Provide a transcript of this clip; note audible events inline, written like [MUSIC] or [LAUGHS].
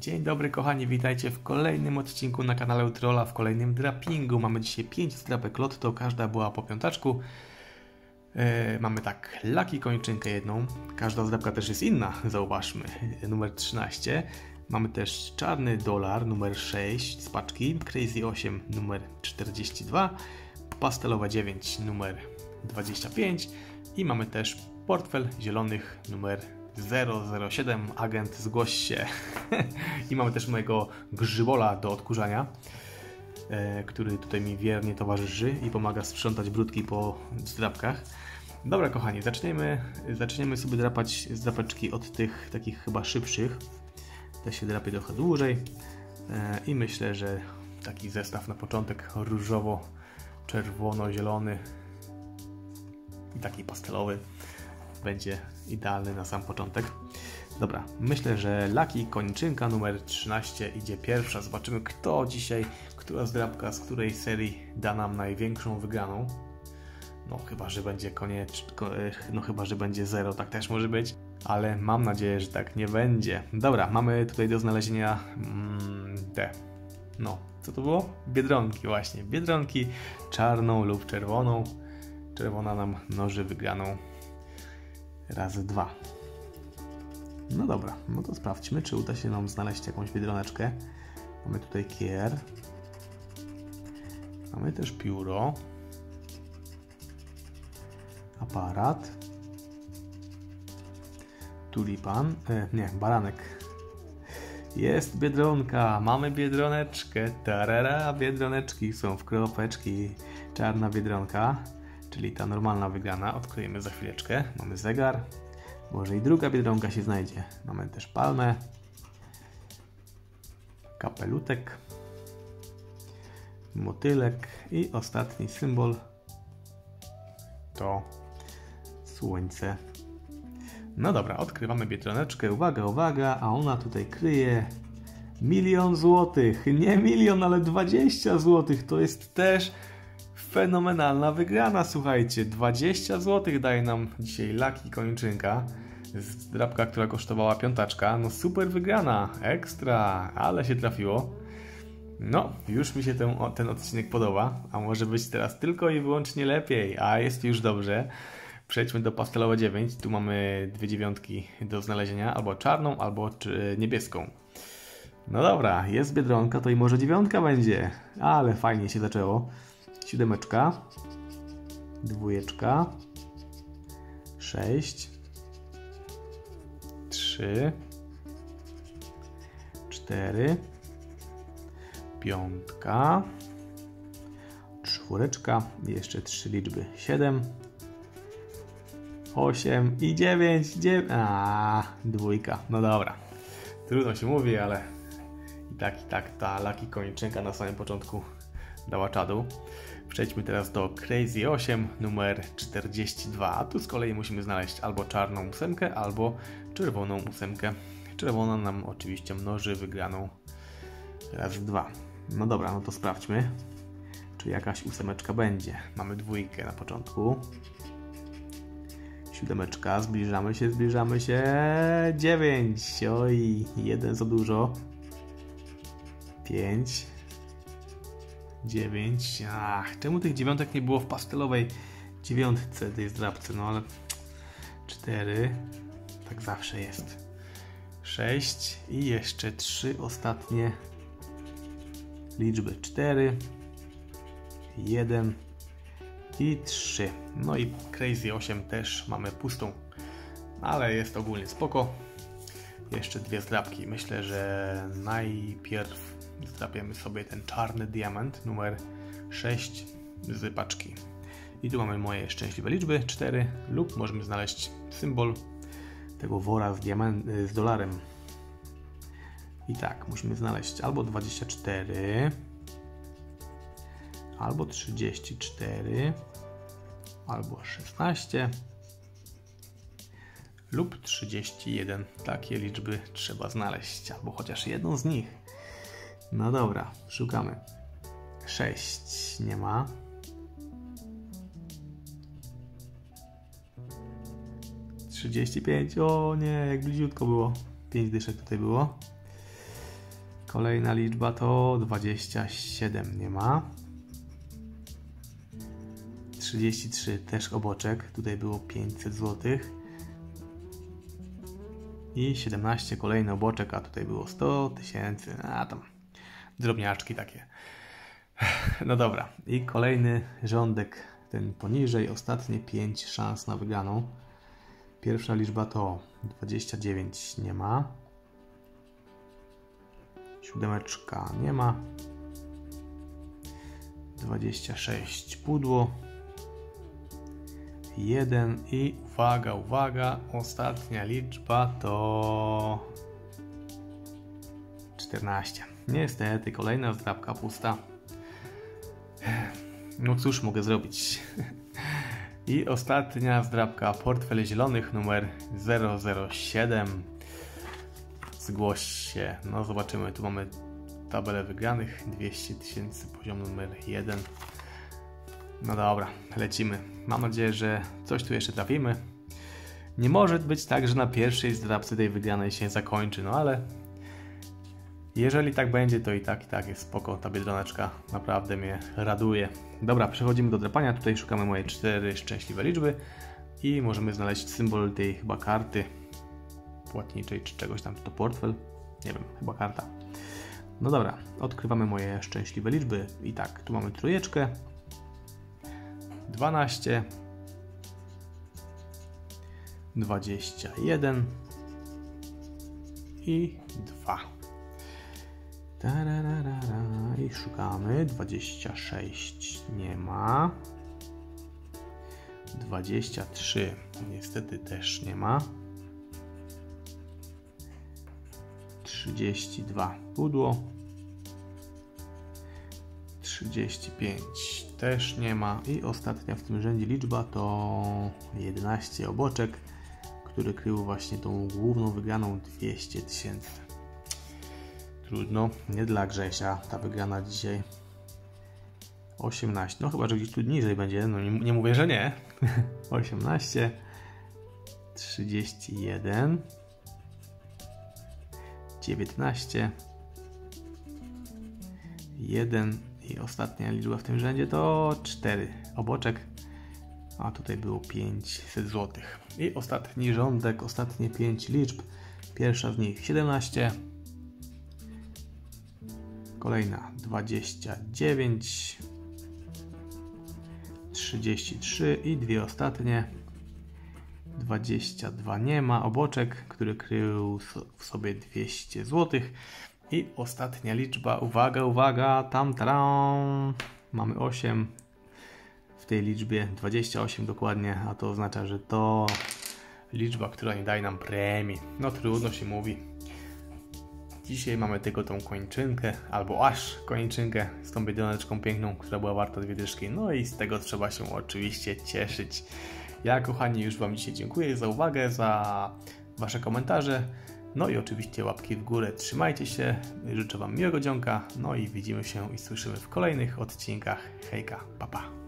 Dzień dobry kochani, witajcie w kolejnym odcinku na kanale Utrola, w kolejnym drapingu. Mamy dzisiaj 5 zdrapek lotto, każda była po piątaczku. E, mamy tak, laki kończynkę jedną, każda zdrapka też jest inna, zauważmy, numer 13. Mamy też czarny dolar, numer 6 z paczki, Crazy 8, numer 42, pastelowa 9, numer 25 i mamy też portfel zielonych, numer 007, agent zgłoś się. [LAUGHS] I mamy też mojego grzybola do odkurzania, e, który tutaj mi wiernie towarzyszy i pomaga sprzątać brudki po zdrapkach. Dobra kochani, zaczniemy, zaczniemy sobie drapać zdrapeczki od tych takich chyba szybszych. Te się drapie trochę dłużej e, i myślę, że taki zestaw na początek różowo, czerwono, zielony i taki pastelowy będzie idealny na sam początek. Dobra, myślę, że Laki kończynka numer 13 idzie pierwsza. Zobaczymy kto dzisiaj, która zdrabka z której serii da nam największą wygraną. No chyba, że będzie koniec, no chyba, że będzie zero, tak też może być. Ale mam nadzieję, że tak nie będzie. Dobra, mamy tutaj do znalezienia mm, te, no, co to było? Biedronki właśnie, biedronki czarną lub czerwoną. Czerwona nam noży wygraną razy dwa. No dobra, no to sprawdźmy, czy uda się nam znaleźć jakąś biedroneczkę. Mamy tutaj kier. Mamy też pióro. Aparat. Tulipan. E, nie, baranek. Jest biedronka, mamy biedroneczkę. Tarara, biedroneczki są w kropeczki. Czarna biedronka czyli ta normalna wygrana. Odkryjemy za chwileczkę. Mamy zegar. Może i druga biedronka się znajdzie. Mamy też palmę. Kapelutek. Motylek. I ostatni symbol to słońce. No dobra, odkrywamy biedroneczkę. Uwaga, uwaga, a ona tutaj kryje milion złotych. Nie milion, ale 20 złotych. To jest też fenomenalna wygrana, słuchajcie. 20 zł daje nam dzisiaj Laki Kończynka. Drapka, która kosztowała piątaczka. No super wygrana, ekstra, ale się trafiło. No, już mi się ten, ten odcinek podoba, a może być teraz tylko i wyłącznie lepiej, a jest już dobrze. Przejdźmy do pastelowe 9. Tu mamy dwie dziewiątki do znalezienia, albo czarną, albo niebieską. No dobra, jest biedronka, to i może dziewiątka będzie, ale fajnie się zaczęło siódemeczka, dwójeczka, sześć, trzy, cztery, piątka, czwóreczka, jeszcze trzy liczby, siedem, osiem i dziewięć, dziewięć, a dwójka, no dobra, trudno się mówi, ale i tak, i tak ta laki koniczynka na samym początku dała czadu. Przejdźmy teraz do Crazy 8 numer 42. A tu z kolei musimy znaleźć albo czarną ósemkę, albo czerwoną ósemkę. Czerwona nam oczywiście mnoży wygraną raz dwa. No dobra, no to sprawdźmy, czy jakaś ósemeczka będzie. Mamy dwójkę na początku. Siódemeczka, zbliżamy się, zbliżamy się. Dziewięć, oj, jeden za dużo. Pięć, 9. Ach, czemu tych dziewiątek nie było w pastelowej dziewiątce tej zdrabce? No ale 4. Tak zawsze jest. 6 i jeszcze 3 ostatnie liczby. 4, 1 i 3. No i Crazy 8 też mamy pustą, ale jest ogólnie spoko. Jeszcze dwie zdrabki. Myślę, że najpierw Zdrapiemy sobie ten czarny diament numer 6 z paczki. I tu mamy moje szczęśliwe liczby 4 lub możemy znaleźć symbol tego wora z, z dolarem. I tak, musimy znaleźć albo 24, albo 34, albo 16 lub 31. Takie liczby trzeba znaleźć, albo chociaż jedną z nich. No dobra, szukamy. 6 nie ma. Trzydzieści pięć. O nie, jak bliziutko było. Pięć dyszek tutaj było. Kolejna liczba to 27, nie ma. 33 też oboczek, tutaj było 500 zł. I 17 kolejny oboczek, a tutaj było 100 tysięcy, a tam drobniaczki takie. No dobra, i kolejny rządek, ten poniżej, ostatnie 5 szans na wygraną. Pierwsza liczba to 29, nie ma. Siódemeczka nie ma. 26 pudło. 1 i uwaga, uwaga, ostatnia liczba to 14. Niestety, kolejna zdrabka pusta. [SIGHS] No cóż mogę zrobić? [LAUGHS] I ostatnia zdrabka, portfel zielonych numer 007. Zgłoś się. No zobaczymy, tu mamy tabelę wygranych, 200 tysięcy, poziom numer 1. No dobra, lecimy. Mam nadzieję, że coś tu jeszcze trafimy. Nie może być tak, że na pierwszej zdrabce tej wygranej się zakończy, no ale jeżeli tak będzie, to i tak, i tak jest spoko. Ta biedroneczka naprawdę mnie raduje. Dobra, przechodzimy do drapania. Tutaj szukamy moje cztery szczęśliwe liczby i możemy znaleźć symbol tej chyba karty płatniczej czy czegoś tam, czy to portfel. Nie wiem, chyba karta. No dobra, odkrywamy moje szczęśliwe liczby. I tak, tu mamy trójeczkę, 12, 21 i 2. I szukamy. 26 nie ma. 23 niestety też nie ma. 32 pudło. 35 też nie ma. I ostatnia w tym rzędzie liczba to 11 oboczek, który krył właśnie tą główną wygraną 200 tysięcy. Trudno, nie dla Grzesia ta wygrana dzisiaj. 18, no chyba, że gdzieś tu niżej będzie, no nie, nie mówię, że nie. 18, 31, 19, 1 i ostatnia liczba w tym rzędzie to 4 oboczek, a tutaj było 500 zł. I ostatni rządek, ostatnie 5 liczb. Pierwsza z nich 17, kolejna 29, 33 i dwie ostatnie. 22 nie ma, oboczek, który krył w sobie 200 zł. I ostatnia liczba, uwaga, uwaga, tam taram, mamy 8 w tej liczbie, 28 dokładnie, a to oznacza, że to liczba, która nie daje nam premii. No trudno się mówi. Dzisiaj mamy tylko tą kończynkę, albo aż kończynkę z tą biedroneczką piękną, która była warta dwie dyszki. No i z tego trzeba się oczywiście cieszyć. Ja, kochani, już Wam dzisiaj dziękuję za uwagę, za Wasze komentarze. No i oczywiście łapki w górę. Trzymajcie się, życzę Wam miłego dzionka. No i widzimy się i słyszymy w kolejnych odcinkach. Hejka, papa. Pa.